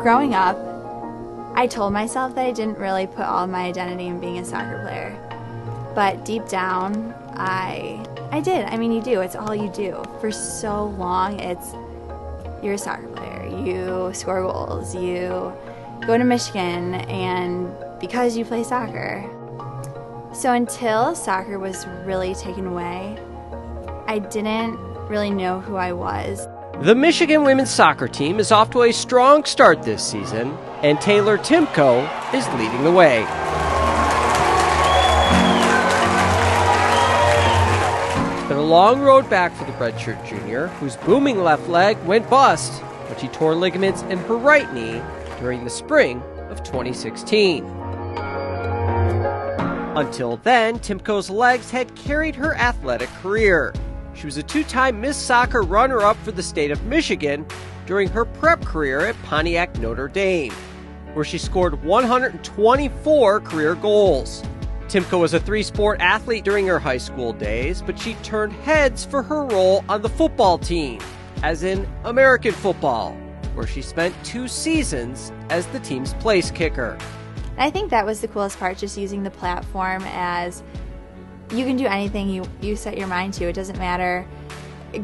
growing up, I told myself that I didn't really put all my identity in being a soccer player. But deep down, I I did. I mean, you do. It's all you do. For so long, it's you're a soccer player. You score goals. You go to Michigan and because you play soccer. So until soccer was really taken away, I didn't really know who I was. The Michigan women's soccer team is off to a strong start this season, and Taylor Timko is leading the way. But a long road back for the redshirt junior, whose booming left leg went bust when she tore ligaments in her right knee during the spring of 2016. Until then, Timko's legs had carried her athletic career. She was a two time Miss Soccer runner up for the state of Michigan during her prep career at Pontiac Notre Dame, where she scored 124 career goals. Timko was a three sport athlete during her high school days, but she turned heads for her role on the football team, as in American football, where she spent two seasons as the team's place kicker. I think that was the coolest part, just using the platform as you can do anything you, you set your mind to. It doesn't matter,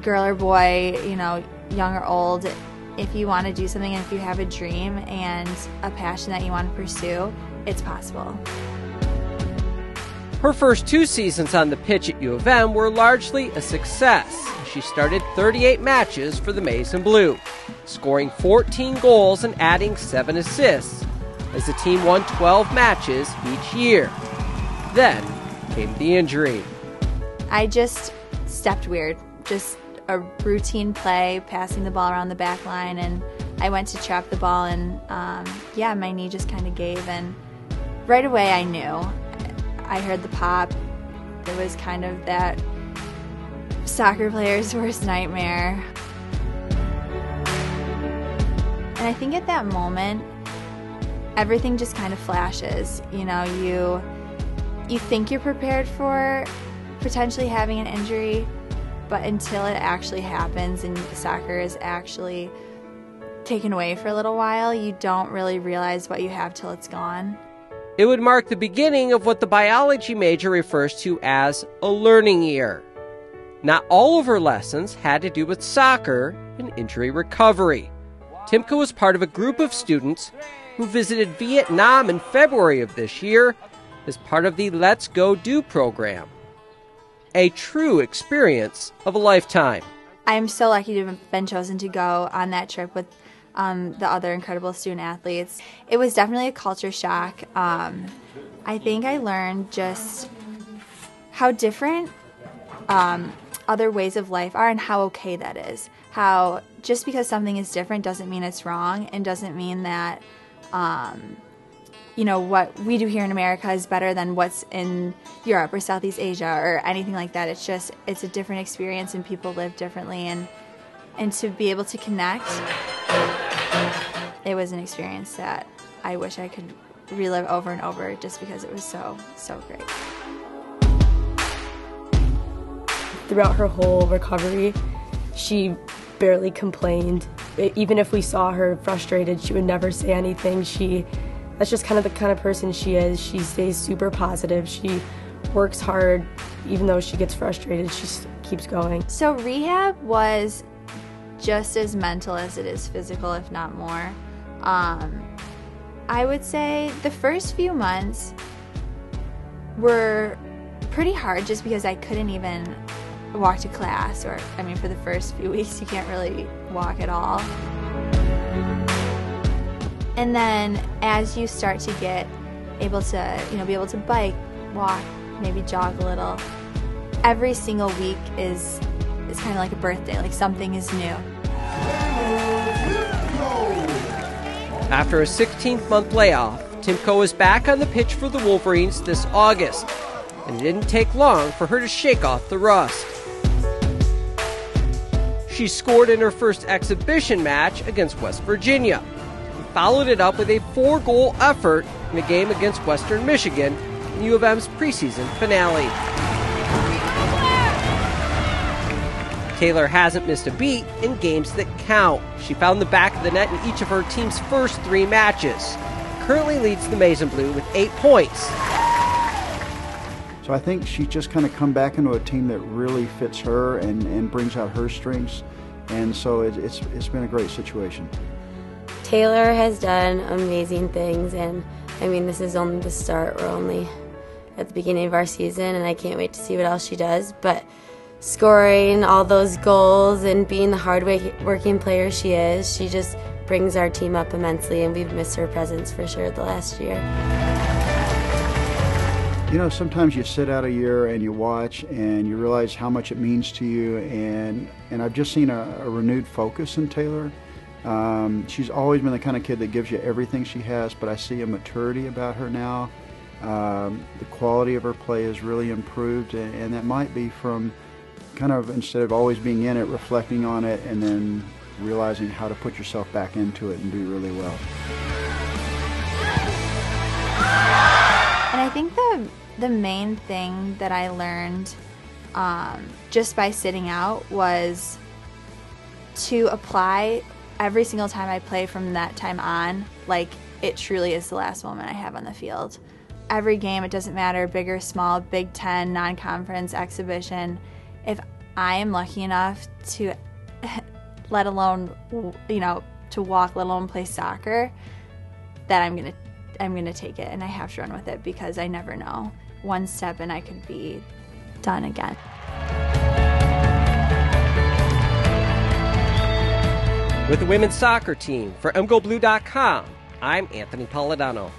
girl or boy, you know, young or old. If you want to do something and if you have a dream and a passion that you want to pursue, it's possible. Her first two seasons on the pitch at U of M were largely a success. She started 38 matches for the Maize and Blue, scoring 14 goals and adding 7 assists, as the team won 12 matches each year. Then came the injury. I just stepped weird, just a routine play, passing the ball around the back line, and I went to trap the ball, and um, yeah, my knee just kind of gave, and right away I knew. I heard the pop. It was kind of that soccer player's worst nightmare. And I think at that moment, everything just kind of flashes. You know, you you think you're prepared for potentially having an injury, but until it actually happens and soccer is actually taken away for a little while, you don't really realize what you have till it's gone. It would mark the beginning of what the biology major refers to as a learning year. Not all of her lessons had to do with soccer and injury recovery. Timko was part of a group of students who visited Vietnam in February of this year as part of the Let's Go Do program. A true experience of a lifetime. I'm so lucky to have been chosen to go on that trip with um, the other incredible student athletes. It was definitely a culture shock. Um, I think I learned just how different um, other ways of life are and how okay that is. How just because something is different doesn't mean it's wrong and doesn't mean that um, you know what we do here in America is better than what's in Europe or Southeast Asia or anything like that. It's just it's a different experience and people live differently and and to be able to connect it was an experience that I wish I could relive over and over just because it was so so great. Throughout her whole recovery, she barely complained. Even if we saw her frustrated, she would never say anything. She that's just kind of the kind of person she is. She stays super positive. She works hard, even though she gets frustrated, she keeps going. So, rehab was just as mental as it is physical, if not more. Um, I would say the first few months were pretty hard just because I couldn't even walk to class, or I mean, for the first few weeks, you can't really walk at all. And then as you start to get able to, you know, be able to bike, walk, maybe jog a little, every single week is is kind of like a birthday, like something is new. After a 16th month layoff, Timko is back on the pitch for the Wolverines this August, and it didn't take long for her to shake off the rust. She scored in her first exhibition match against West Virginia, followed it up with a four goal effort in a game against Western Michigan in U of M's preseason finale. Taylor hasn't missed a beat in games that count. She found the back of the net in each of her team's first three matches. Currently leads the and Blue with eight points. So I think she's just kind of come back into a team that really fits her and, and brings out her strengths. And so it, it's, it's been a great situation. Taylor has done amazing things, and I mean, this is only the start. We're only at the beginning of our season, and I can't wait to see what else she does. But scoring all those goals and being the hard working player she is, she just brings our team up immensely, and we've missed her presence for sure the last year. You know, sometimes you sit out a year and you watch and you realize how much it means to you, and, and I've just seen a, a renewed focus in Taylor. Um, she's always been the kind of kid that gives you everything she has, but I see a maturity about her now. Um, the quality of her play has really improved, and, and that might be from kind of instead of always being in it, reflecting on it, and then realizing how to put yourself back into it and do really well. And I think the the main thing that I learned um, just by sitting out was to apply every single time I play from that time on, like it truly is the last moment I have on the field. Every game, it doesn't matter, big or small, Big Ten, non conference, exhibition, if I am lucky enough to, let alone, you know, to walk, let alone play soccer, that I'm gonna, I'm gonna take it and I have to run with it because I never know. One step and I could be done again. With the women's soccer team. For MGoBlue.com, I'm Anthony Polidano.